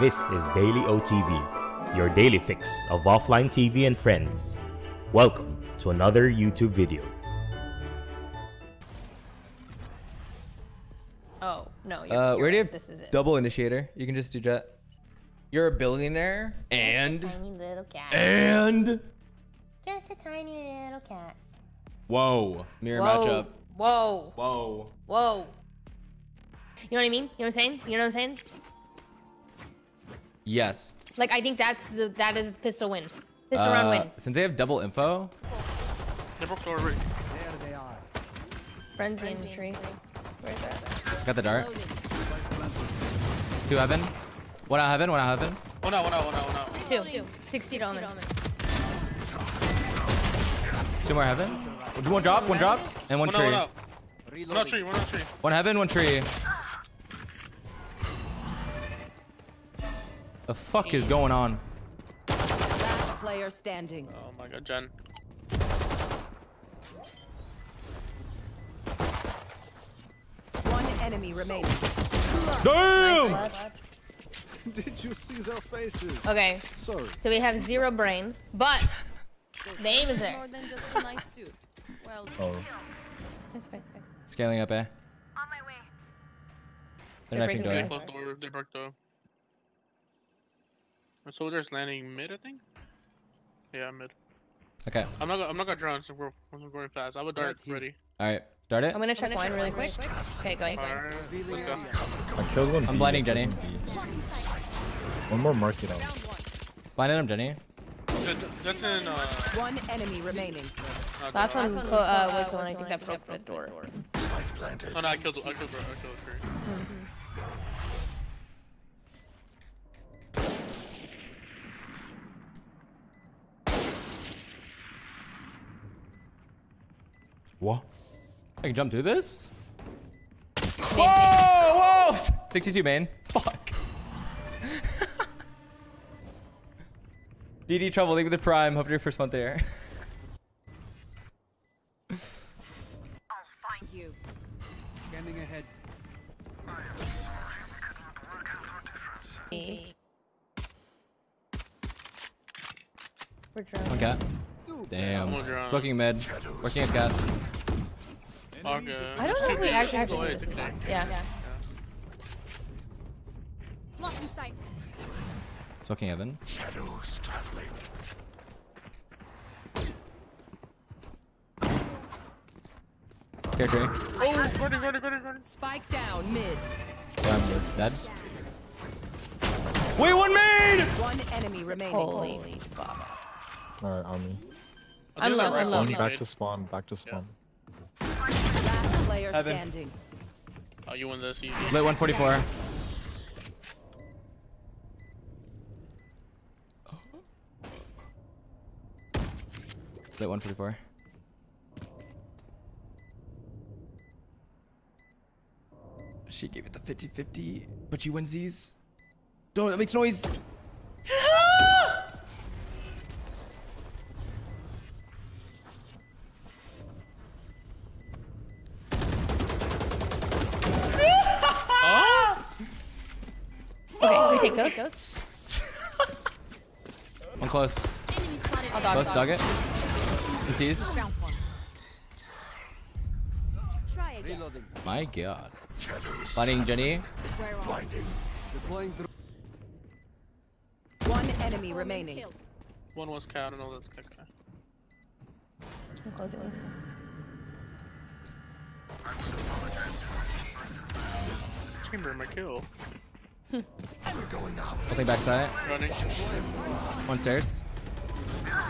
This is Daily OTV, your daily fix of offline TV and friends. Welcome to another YouTube video. Oh no! You're, Uh, you're where do you right. have This is it. double initiator? You can just do Jett. You're a billionaire and Tiny little cat. and Just a tiny little cat. whoa mirror Whoa! matchup. Whoa! Whoa. Whoa! You know what I mean? You know what I'm saying? You know what I'm saying? Yes. Like I think that's the that is pistol win. Pistol round Uh, win. since they have double info, They broke door already. Frenzy in tree. Where's that? got the dart. Two heaven. One out heaven. One out heaven. One out, one out, one out, one out. Two. Two. Sixty dollars. Two more heaven. One drop. One drop. And one One out, tree. one out. One out tree, one out tree. One heaven. One tree. The fuck is going on? Last player standing. Oh my god, Jen. One enemy remaining. Damn! Did you see their faces? Okay. Sorry. So we have zero brain, but the aim is More there. than just a nice suit. Well, Oh, That's fine, that's fine. Scaling up, eh? They're They're knifing breaking door. door. Close door, they broke door. The soldier's landing mid, I think? Yeah, mid. Okay. I'm not I'm not gonna drown since we're, we're going fast. I have a dart ready. All right. Start it. I'm gonna check wine really quick. Okay, go ahead. Go. Alright, let's go. I killed one. I'm blinding Jenny. one B. One more market out. Blinded him, Jenny. That's in, uh... one enemy remaining. not Last door. one uh, was the one I think that broke the door. Oh no, I killed, I killed, I killed tree. What? I can jump through this? Main, main. Whoa! Whoa! 62 main. Fuck. DD trouble, leave with the prime. Hope you're your first month there. I'll find you. Scanning ahead. We're drunk. One cat. Damn. One drone. Smoking mid. Working at cat. Okay. I don't It's know if we actually have to do this. it. Yeah. yeah. Blocking sight. Smoking Evan. Care tree. Oh, Gordon, Gordon, Gordon, Gordon. Spike down mid. Dead. Wait, one main! One enemy remaining. Holy fuck. Alright, on me. I'm low, I'm low, One I'm low. back to spawn. Back to spawn. Last player Heaven. standing. Oh, you win this easy. Lit 144. Lit 144. She gave it the 50-50, but she wins these. Don't, it makes noise. One close. I'll dog. Close, dog. dug it. He sees. Try again. My god. Blinding Jenny. One enemy remaining. One was cat, and all that's cat. I'm closing this. Chamber, my kill. Holding backside. Running. One stairs.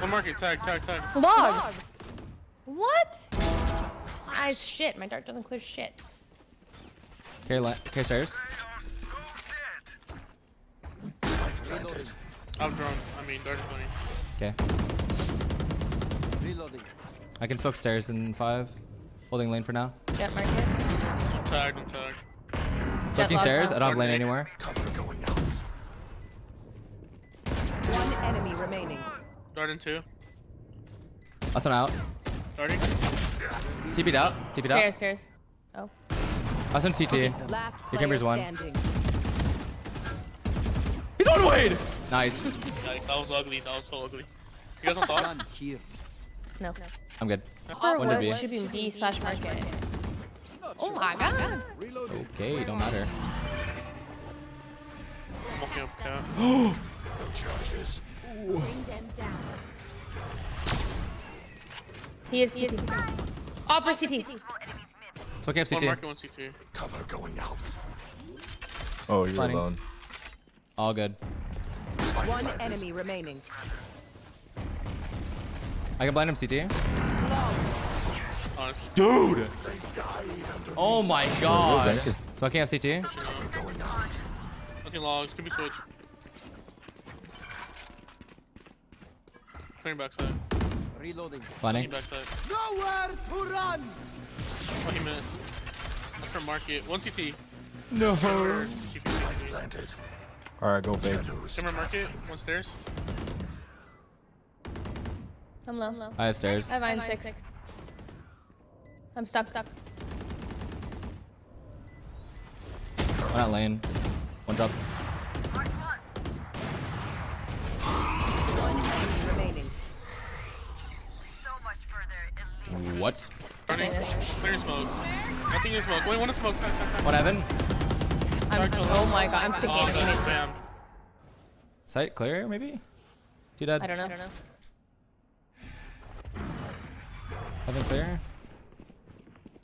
One market, tag, tag, tag. Logs. What? Nice shit. My dart doesn't clear shit. Carry, li- carry stairs. I'm drone. I mean, dart is money. Okay. I can smoke stairs in five. Holding lane for now. Jett market. I'm tagged, I'm tagged. Smoking stairs. out. I don't have lane anymore. One enemy remaining. Dart in two. Last one out. Darting. TP'd out. TP'd Stairs, out. stairs. Oh. Last one CT. Last Your player chamber's one. standing. He's Wade. Nice. Like, that was ugly. That was so ugly. You guys on top? Gun here. No. I'm good. Or One to what should be B slash market. Oh my oh god. Okay, don't matter. I'm walking up cat. He is CT. Upper CT. Smoking up One CT. market, one CT. Oh, you're Planning. alone. All good. One enemy remaining. I can blind him CT. Honest. Dude. Oh my Real god. rank is Smoking up CT. Looking logs. Could be switch. Clearing backside. Reloading. Blinding. Backside. Nowhere to run. Oh, he meant. After market. One CT. No. Timber. Alright, go big. Timber market. One stairs. I'm low. I'm low. I have stairs. I have iron six. I'm stuck. Stuck. One out lane. One drop. What? Running. Clearing smoke. Nothing in smoke. Wait, one in smoke. Time, time, time. One heaven. I'm. Oh my god. I'm sticking. Oh, it. that's. Sight clear, maybe? Two dead. I don't know. I don't know. Heaven clear.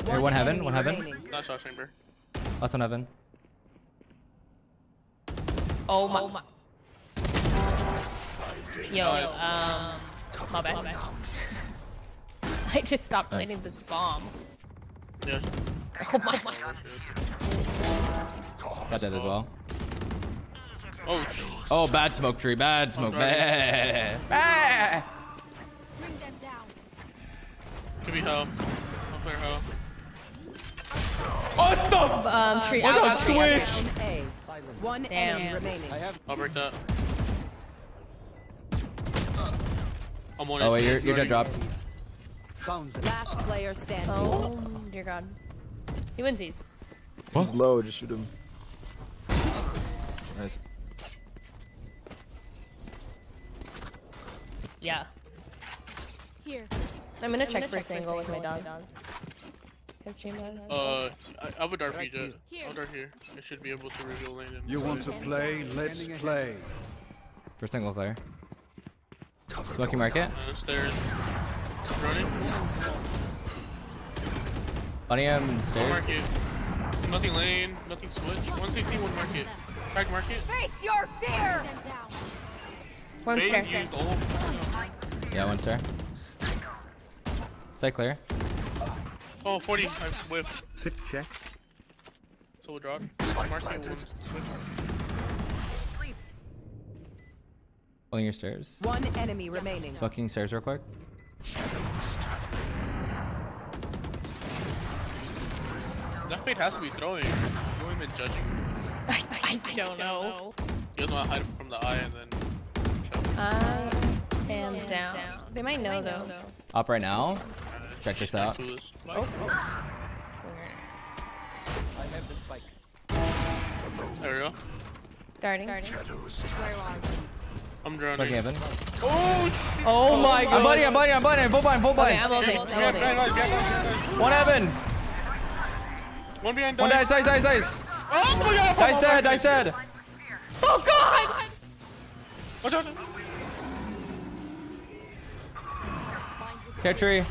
Here, one heaven, one heaven. remaining. Not shot chamber. Last one heaven. Oh my. Yo, um, my bad. My bad. I just stopped Nice. planting this bomb. Yeah. Oh my. Got that as well. Oh, Oh, bad smoke tree. Bad smoke. Bad. Bad. could be hell. I'll clear hell. What the? Um, tree. Why out, not out, tree, out, switch? tree. A. One enemy Damn. remaining. I'll break that. I'm on Oh it. wait, your your dead dropped. Found them. Last player standing. Oh dear God. He wins these. He's low, just shoot him. Nice. Yeah. Here. I'm gonna check first single with my dog. His stream does. Uh, I, I have a dart Jett. I'll dart here. I should be able to reveal lane. and- You want to play? Let's play. First angle clear. Smoky market. Uh, stairs. Running. Bunny him One stairs. market. Nothing lane. Nothing switch. One CT, one market. Crack market. Face your fear. One Fade stair. used ult. Yeah, one stair. Sight clear. Oh, 40. I whiffed. Sit check. So we'll drop. One market, one switch. Pulling your stairs. One enemy remaining. Smoking stairs real quick. That fade has to be throwing. You haven't been judging. I don't know. You guys want to hide from the eye and then. shove. I am down. They might know though. Up right now. Uh, Check this she's out. clueless. There we go. Darting. I'm drowning. Smoking heaven. Oh, shit. Oh, oh my I'm god. blinding, I'm blinding, I'm blinding. Full blind, full Okay, blind. I'm ulting. I'm Behind, behind, ulting. behind, behind, One heaven. One behind One dice, dice. dice, dice, dice. Oh my god! Dice dead, dice dead. Oh god! Watch out! Care tree.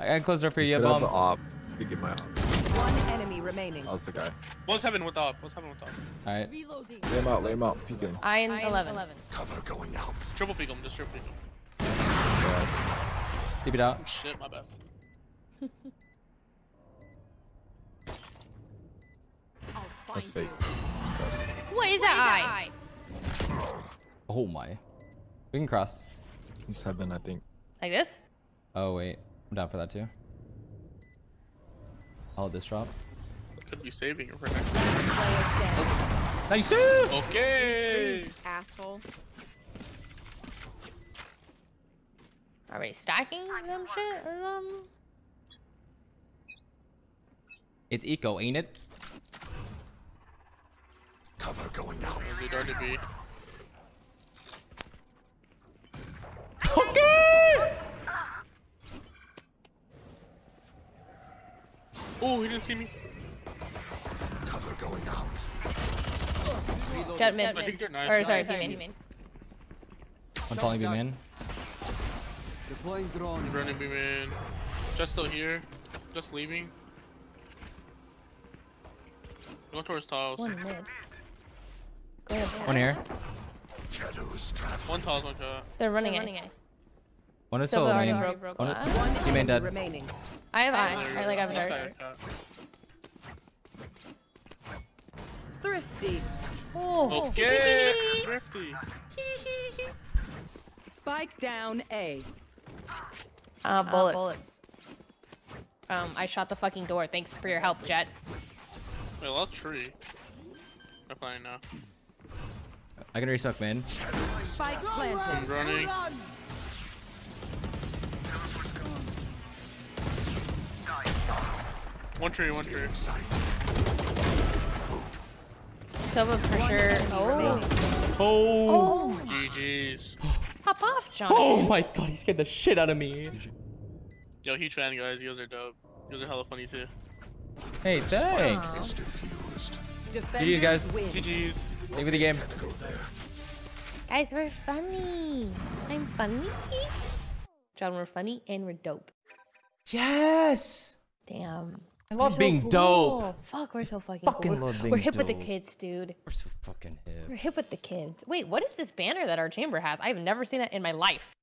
I, I closed door for you, Could have the bomb. op. You get my op. One enemy remaining. That was the guy. What's heaven with top? What's heaven with top? Alright. Lay him out, lay him out. Peek him. Iron 11. Cover going out. Triple peek him, just triple peek him. Keep it out. Oh shit, my bad. That's fake. What is that eye? Oh my. We can cross. He's heaven, I think. Like this? Oh wait. I'm down for that too. I'll let this drop. Could be saving it for next. Oh. Nice save. Okay. Jeez, asshole. Are we stacking them shit or um? It's eco, ain't it? Cover going out. Okay. Oh, he didn't see me. Jett mid. I think they're nice. Or sorry, sorry, main. I'm calling him in. Deploying drone. Running B man. Just still here. Just leaving. Go towards tiles. One mid. Go ahead. One here. One tiles, one cut. They're running it. One is still already main. broke, broke One. One He main dead. remaining. I have oh, eye. you I go. like I have Last dart. Thrifty. Oh. Okay. Thrifty. Spike down A. Uh, bullets. Um, I shot the fucking door. Thanks for your help, Jett. Wait, a lot tree. I'm fine now. I can restock man. Spike planted. I'm running. One tree, one tree. Silva for sure. Oh. Oh. Oh. GG's. Pop off, Jonathan. Oh my god, he scared the shit out of me. Yo, huge fan, guys. You guys are dope. You guys are hella funny too. Hey, thanks. Defenders guys. win. GG's. Thank you for the game. Guys, we're funny. I'm funny. John, we're funny and we're dope. Yes. Damn. I love so being cool. dope. Fuck, we're so fucking Fucking cool. love We're, being we're hip with the kids, dude. We're so fucking hip. We're hip with the kids. Wait, what is this banner that our chamber has? I've never seen that in my life.